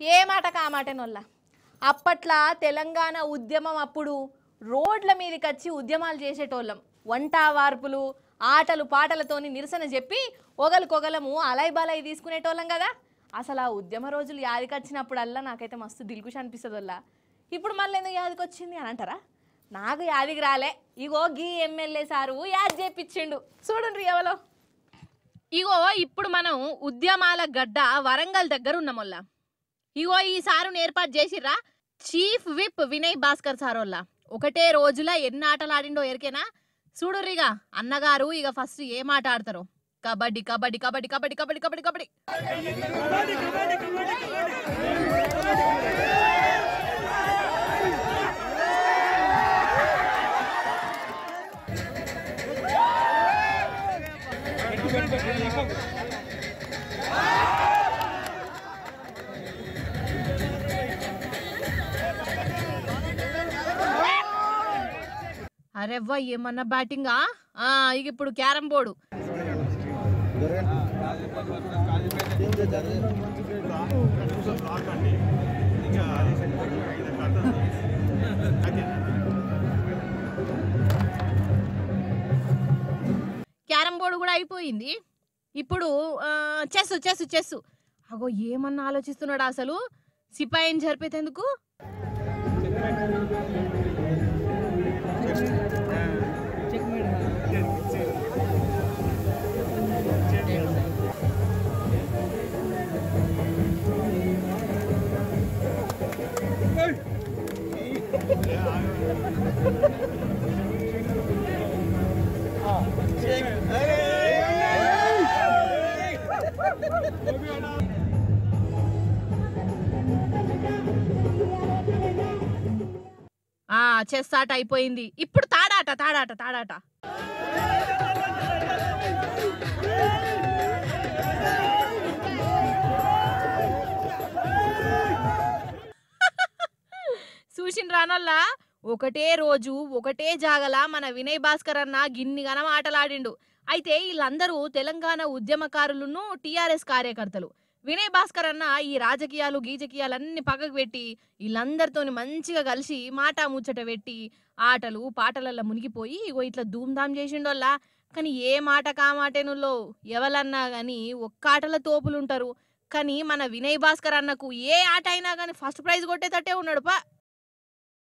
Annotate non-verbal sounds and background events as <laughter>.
ఏ మాట కామాటేనొల్ల అప్పట్లా తెలంగాణ ఉద్యమం అప్పుడు రోడ్ల మీదకి వచ్చి ఉద్యమాలు చేసేటోళ్ళం. వంట వార్పులు ఆటలు పాటలతోని నిరసన చెప్పి ఒగలకొగలము అలై బలై తీసుకునేటోళ్ళం కదా. అసలు ఆ ఉద్యమ రోజులు యాదికొచ్చినప్పుడల్లా నాకైతే మస్తు దిల్కుష అనిపిస్తుంది వల్ల ఇప్పుడు మళ్ళీ ఎందుకు యాదికొచ్చింది అని అంటారా? నాకు యాదికి రాలే. ఇగో గీ ఎమ్మెల్యే సారు యాద్ చేయించిండు చూడండి ఎవలో? ఇగో ఇప్పుడు మనం ఉద్యమాల గడ్డ వరంగల్ దగ్గర ఉన్నామొల్లా ఇగో ఈ సారుని ఏర్పాటు చేసిర్రా? చీఫ్ విప్ వినయ్ భాస్కర్ సారోల్లా ఒకటే రోజుల ఎన్ని ఆటలు ఆడిండో ఎరికేనా? చూడుర్రిగా అన్నగారు ఇక ఫస్ట్ ఏం ఆట ఆడతారు? కబడ్డీ కబడ్డీ కబడ్డీ కబడ్డీ. కబడ్డీ కబడ్డీ కబడ్డీ. అరెవ్వ ఏమన్నా బ్యాటింగా? ఆ ఇక ఇప్పుడు క్యారం బోర్డు. క్యారం బోర్డు కూడా అయిపోయింది. ఇప్పుడు చెస్ చెస్ చెస్ అగో ఏమన్నా ఆలోచిస్తున్నాడు అసలు? సిపాయిని జరిపేందుకు? చెస్ ఆట అయిపోయింది. ఇప్పుడు తాడాట తాడాట తాడాట. <laughs> చూసిన రానల్లా? ఒకటే రోజు ఒకటే జాగల మన వినయ్ భాస్కర్ అన్న గిన్ని గనం ఆటలాడిండు అయితే వీళ్ళందరూ తెలంగాణ ఉద్యమకారులను టీఆర్ఎస్ కార్యకర్తలు. వినయ్ భాస్కర్ అన్న ఈ రాజకీయాలు గీజకీయాలు అన్ని పక్కకు పెట్టి వీళ్ళందరితోని మంచిగా కలిసి మాట ముచ్చట పెట్టి ఆటలు పాటలల్లో మునిగిపోయి ఇగో ఇట్లా ధూమ్ధామ్ చేసిండోల్లా కానీ ఏ మాట కామాటేనులో ఎవలన్నా కానీ ఒక్క ఆటల తోపులుంటారు. కానీ మన వినయ్ భాస్కర్ అన్నకు ఏ ఆట అయినా కానీ ఫస్ట్ ప్రైజ్ కొట్టేటట్టే ఉన్నాడు పా.